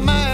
my.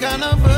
gonna